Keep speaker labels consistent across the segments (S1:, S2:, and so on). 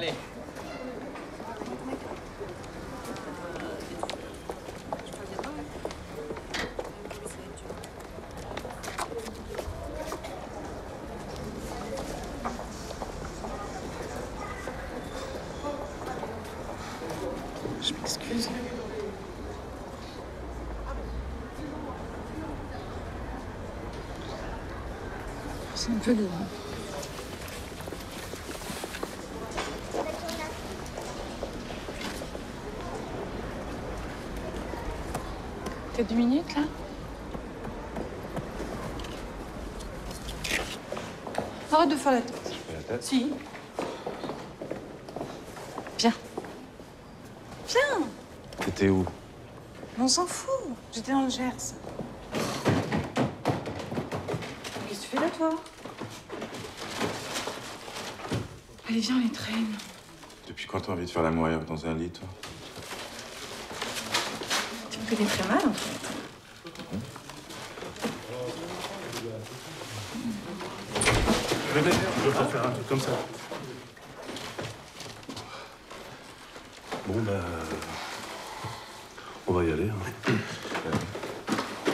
S1: Allez.
S2: Je m'excuse. C'est un peu lourd. T'as deux minutes là Arrête de faire la tête.
S3: La tête
S2: Si. Viens. Viens
S3: T'étais où
S2: On s'en fout. J'étais dans le Gers. Qu'est-ce que tu fais là, toi Allez, viens, on les traîne.
S3: Depuis quand t'as envie de faire ailleurs que dans un lit, toi?
S2: Très mal, en fait.
S4: Je vais faire un truc comme ça. Bon, bah. On va y aller. hein. Euh,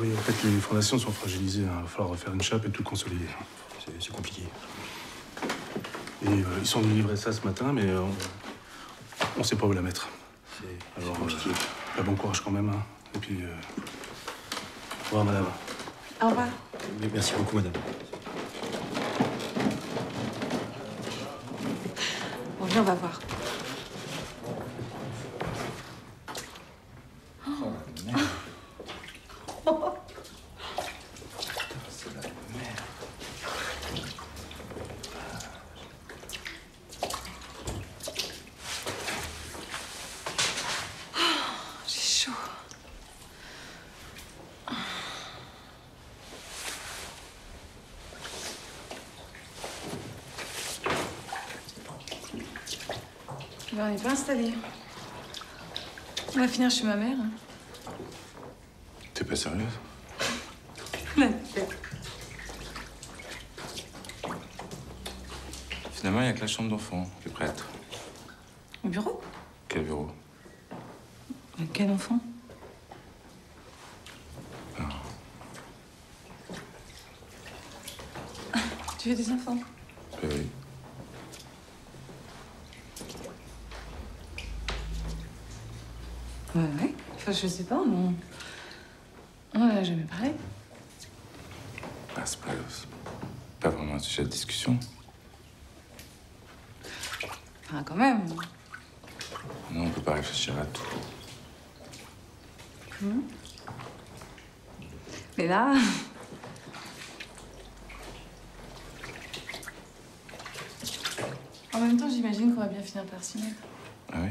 S4: oui, en fait, les fondations sont fragilisées. hein. Il va falloir refaire une chape et tout consolider. C'est- C'est compliqué. Et euh, ils sont venus livrer ça ce matin, mais euh, on ne sait pas où la mettre. Alors, euh, bah, bon courage quand même. hein. Et puis. Euh... Au revoir, madame.
S2: Au revoir.
S4: Merci beaucoup, madame.
S2: Bon, viens, on va voir. J'ai chaud. Ben, on n'est pas installé. On va finir chez ma mère. hein.
S3: T'es pas sérieuse? Finalement, il y a que la chambre d'enfant qui est prête.
S2: Au bureau?
S3: Quel bureau?
S2: Avec quel enfant? Tu veux des enfants
S3: Euh, oui.
S2: Ouais, ouais. Enfin, je sais pas, non. On en a jamais parlé.
S3: Ah, c'est pas, pas vraiment un sujet de discussion.
S2: Enfin, quand même.
S3: Non, on peut pas réfléchir à tout.
S2: Mais là. En même temps, j'imagine qu'on va bien finir par s'y mettre.
S3: Ah oui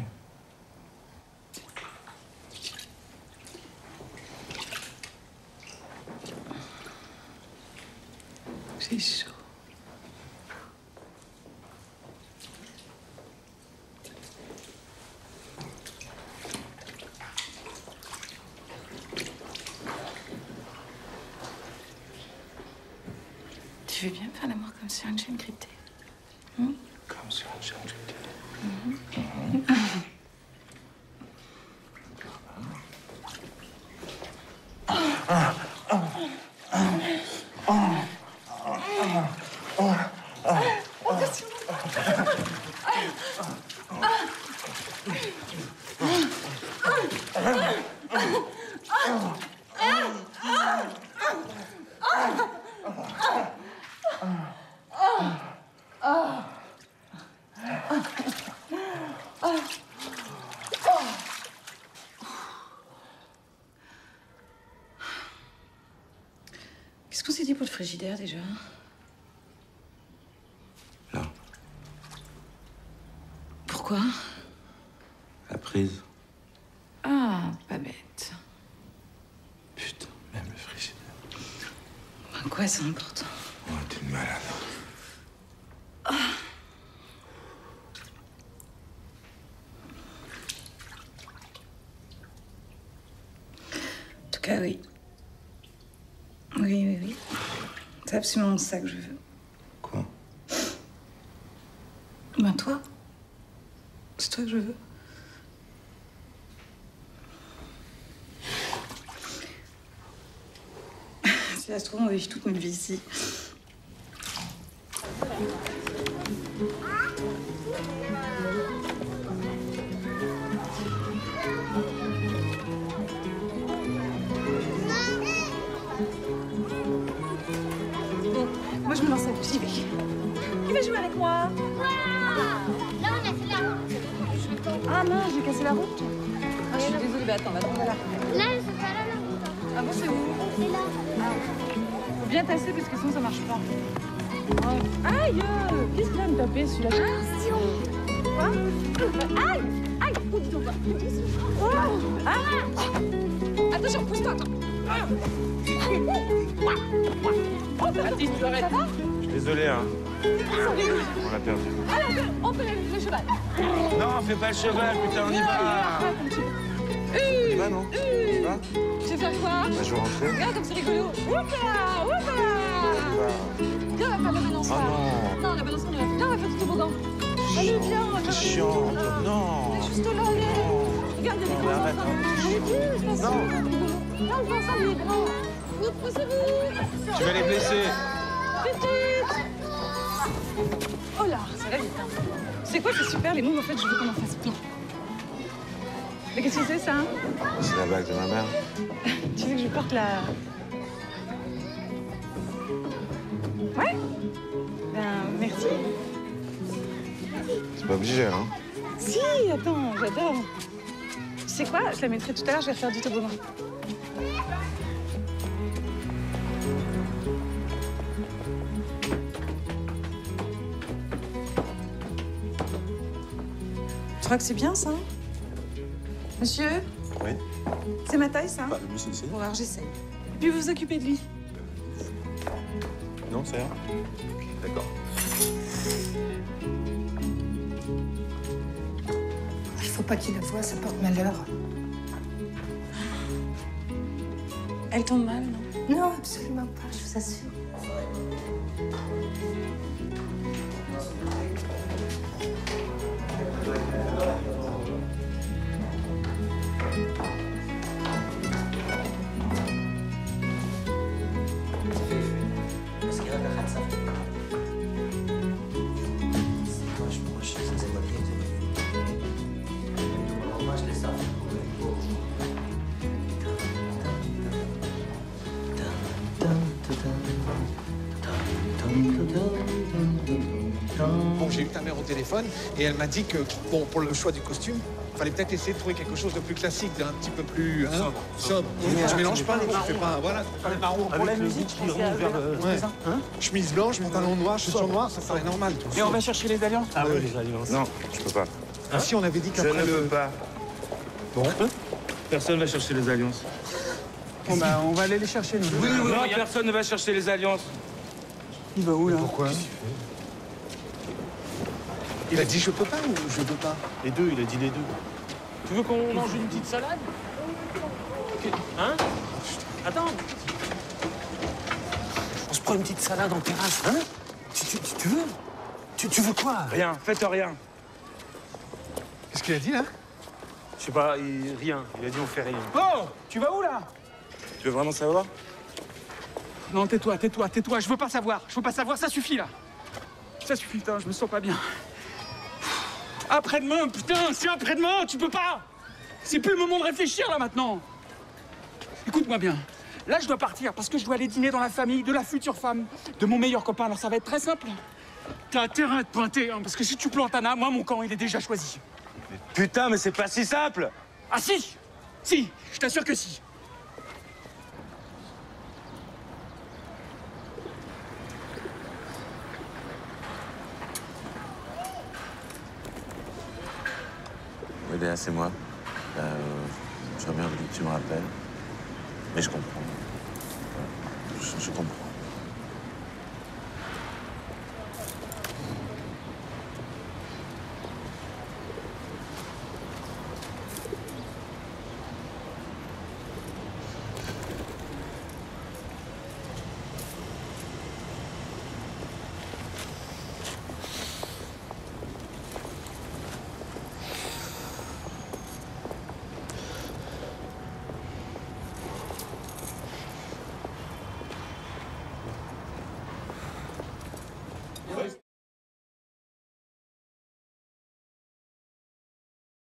S2: J'ai chaud. Tu veux bien me faire l'amour comme sur une chaîne cryptée
S3: Comme sur une chaîne cryptée.
S2: Qu'est-ce qu'on s'est dit pour le frigidaire déjà
S3: Là,
S2: Pourquoi?
S3: La prise.
S2: Ah, pas bête.
S3: Putain, même le frigidaire.
S2: Ben quoi, c'est important?
S3: Oh, t'es une malade.
S2: En tout cas, oui. Oui, oui, oui. C'est absolument ça que je veux.
S3: Quoi?
S2: Ben toi C'est toi que je veux. si ça se trouve, on va vivre toute notre vie ici. J'y vais. Qui va jouer avec moi?
S1: Là, on a fait la route.
S2: Ah non, j'ai cassé la route. Ah, je suis désolée, mais attends, attends, voilà.
S1: Là, c'est pas là, la route.
S2: Ah bon, c'est où?
S1: C'est là.
S2: Faut bien tasser parce que sinon ça marche pas. Oh. Aïe Qu'est-ce qu'il a me taper celui-là?
S1: Attention.
S2: Quoi? Aïe Aïe Oh, dis donc Oh Ah Attention, pousse-toi, attends Ah. Oh, tu arrêtes. Ça va?
S3: Désolé, hein. On l'a perdu.
S2: Allez, on fait le, le cheval.
S3: Non, fais pas le cheval, putain, on y va. On y va, non On y va
S2: Tu sais faire quoi
S3: Bah, je vais rentrer.
S2: Regarde comme c'est rigolo. Oupa Oupa Viens, on va faire la balançoire.
S3: Oh non.
S2: Non, la balançoire, on va. Viens, on va faire du toboggan. Allez, viens, on va faire.
S3: Non.
S2: Juste là. Regarde, il y a des
S3: Non, mais
S2: grands
S3: arrête,
S2: enfants. Allez, viens, c'est facile, c'est rigolo. Viens, on le fait ensemble, il est grand. Poussez-vous.
S3: Tu vas les blesser.
S2: Oh là, ça va vite. Hein. C'est quoi, c'est super, les moves, en fait, je veux qu'on en fasse plein. Mais qu'est-ce que c'est, ça hein
S3: C'est la bague de ma mère.
S2: Tu veux que je porte la... Ouais Ben, merci.
S3: C'est pas obligé, hein.
S2: Si, attends, j'adore. Tu sais quoi Je la mettrai tout à l'heure, je vais refaire du toboggan. Crois que c'est bien, ça Monsieur
S4: Oui.
S2: C'est ma taille, ça
S4: Bah, lui, c'est ici.
S2: Bon, alors j'essaye. Et puis vous vous occupez de lui.
S4: Non, c'est rien. D'accord.
S5: Il faut pas qu'il la voie, ça porte malheur.
S2: Elle tombe mal, non?
S5: Non, absolument pas, je vous assure.
S6: Téléphone et elle m'a dit que, bon, pour le choix du costume, fallait peut-être essayer de trouver quelque chose de plus classique, d'un petit peu plus hein, sobre. Je mélange pas, je fais pas, voilà.
S7: Pour la musique, je pensais à vers
S6: Ouais. Chemise blanche, pantalon noir, chaussures noires, ça paraît normal. tout.
S7: Et on va chercher les alliances
S4: Ah oui, les alliances.
S3: Non, je peux pas.
S6: Ah, si on avait dit
S3: Je
S6: qu'après
S3: ne peux
S6: le.
S3: pas.
S4: Personne va chercher les alliances.
S7: Bon, bah, on va aller les chercher, nous.
S8: Non, personne ne va chercher les alliances.
S7: Il va où, là?
S6: Pourquoi? Il a dit je peux pas ou je veux pas?
S4: Les deux, il a dit les deux.
S7: Tu veux qu'on mange une petite salade? Hein? Attends. On se prend une petite salade en terrasse, hein? Tu, tu- tu- tu veux? Tu, tu veux quoi?
S8: Rien, faites rien.
S6: Qu'est-ce qu'il a dit là?
S4: Je sais pas, il- rien. Il a dit on fait rien.
S7: Oh Tu vas où, là?
S3: Tu veux vraiment savoir?
S7: Non, tais-toi, tais-toi, tais-toi. Je veux pas savoir. Je veux pas savoir, ça suffit, là. Ça suffit, putain, je me sens pas bien. Après-demain, putain, c'est après-demain, tu peux pas C'est plus le moment de réfléchir, là, maintenant. Écoute-moi bien. Là, je dois partir parce que je dois aller dîner dans la famille de la future femme de mon meilleur copain. Alors, ça va être très simple. T'as intérêt à te pointer, hein, parce que si tu plantes Anna, moi, mon camp, il est déjà choisi.
S8: Putain, mais c'est pas si simple.
S7: Ah si Si, je t'assure que si.
S3: C'est moi. Euh, J'aurais bien voulu que tu me rappelles. Mais je comprends. Je comprends.